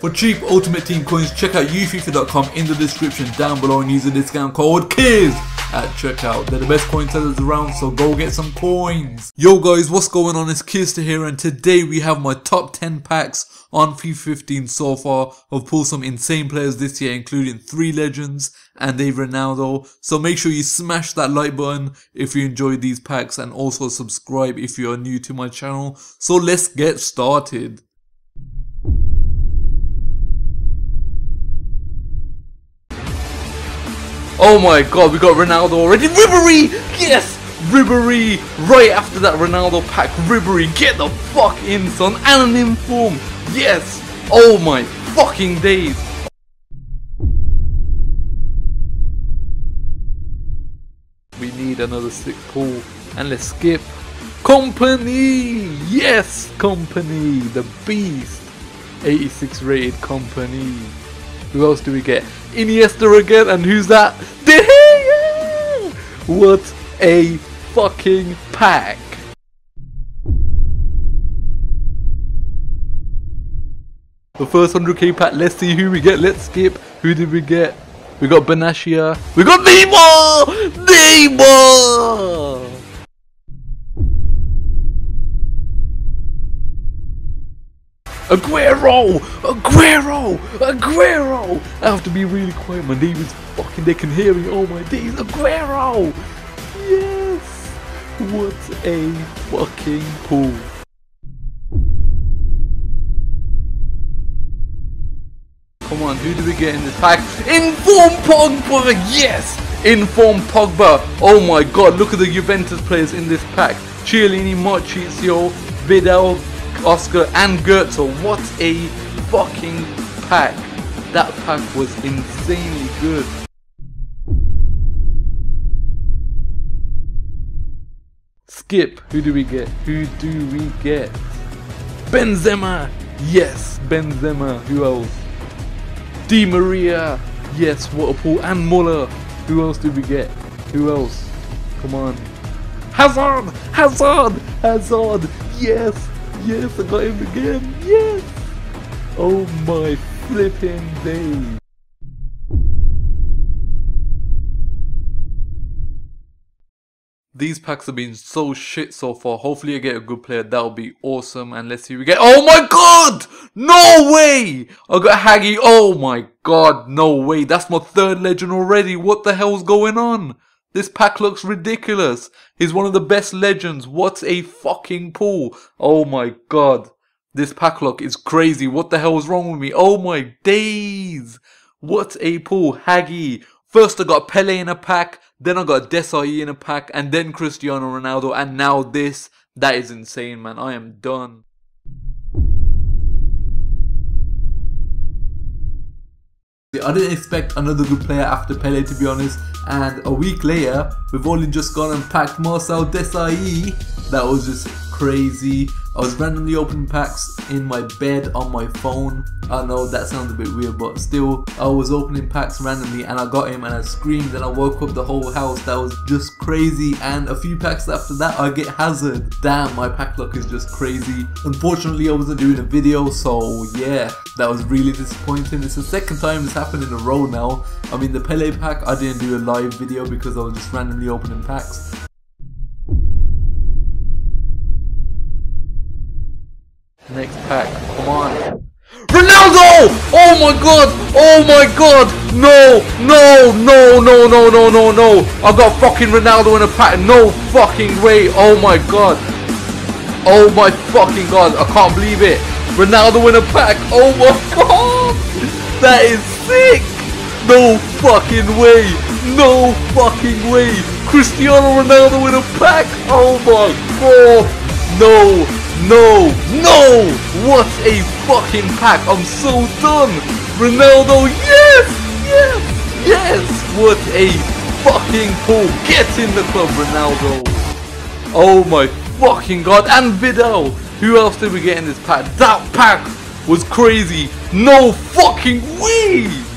For cheap Ultimate Team coins, check out ufifa.com in the description down below and use the discount code KIZZ at checkout. They're the best coin sellers around, so go get some coins. Yo guys, what's going on? It's Kizz here and today we have my top 10 packs on FIFA 15 so far. I've pulled some insane players this year, including three legends and a Ronaldo. So make sure you smash that like button if you enjoyed these packs and also subscribe if you are new to my channel. So let's get started. Oh my god, we got Ronaldo already. Ribery! Yes! Ribery! Right after that Ronaldo pack, Ribery, get the fuck in, son. And an inform. Yes! Oh my fucking days. We need another sick pull. And let's skip. Kompany! Yes! Kompany! The beast! 86 rated Kompany. Who else do we get? Iniesta again, and who's that? De Gea! What a fucking pack! The first 100k pack, let's see who we get. Let's skip. Who did we get? We got Benatia. We got Neymar! Neymar! Aguero! Aguero! Aguero! I have to be really quiet. My is fucking. They can hear me. Oh my days! Aguero! Yes! What a fucking pull! Come on, who do we get in this pack? Inform Pogba! Yes! Inform Pogba! Oh my god, look at the Juventus players in this pack. Chiellini, Marchisio, Vidal, Oscar and Goetze. What a fucking pack. That pack was insanely good. Skip. Who do we get? Who do we get? Benzema. Yes, Benzema. Who else? Di Maria. Yes, pull. And Muller. Who else do we get? Who else? Come on. Hazard! Hazard! Hazard! Yes! Yes, I got him again. Yes. Oh my flipping days. These packs have been so shit so far. Hopefully I get a good player. That'll be awesome. And let's see we get. Oh my god! No way! I got Hagi. Oh my god. No way. That's my third legend already. What the hell's going on? This pack looks ridiculous. He's one of the best legends. What a fucking pull. Oh my god. This pack look is crazy. What the hell is wrong with me? Oh my days. What a pull. Hagi. First I got Pele in a pack. Then I got Desailly in a pack. And then Cristiano Ronaldo. And now this. That is insane, man. I am done. I didn't expect another good player after Pele to be honest. And a week later we've only just gone and packed Marcel Desailly. That was just crazy I was randomly opening packs in my bed on my phone. I know that sounds a bit weird, but still, I was opening packs randomly and I got him and I screamed and I woke up the whole house. That was just crazy. And a few packs after that, I get Hazard. Damn, my pack luck is just crazy. Unfortunately, I wasn't doing a video, so yeah, that was really disappointing. It's the second time it's happened in a row now. I mean, the Pele pack, I didn't do a live video because I was just randomly opening packs. Next pack, come on. Ronaldo! Oh my god! Oh my god! No! No! No! No! No! No! No! No! I got fucking Ronaldo in a pack. No fucking way! Oh my god! Oh my fucking god! I can't believe it! Ronaldo in a pack! Oh my god! That is sick! No fucking way! No fucking way! Cristiano Ronaldo in a pack! Oh my god! No! No! No! What a fucking pack! I'm so done! Ronaldo, yes! Yes! Yes! What a fucking pull! Get in the club, Ronaldo! Oh my fucking god! And Vidal! Who else did we get in this pack? That pack was crazy! No fucking way!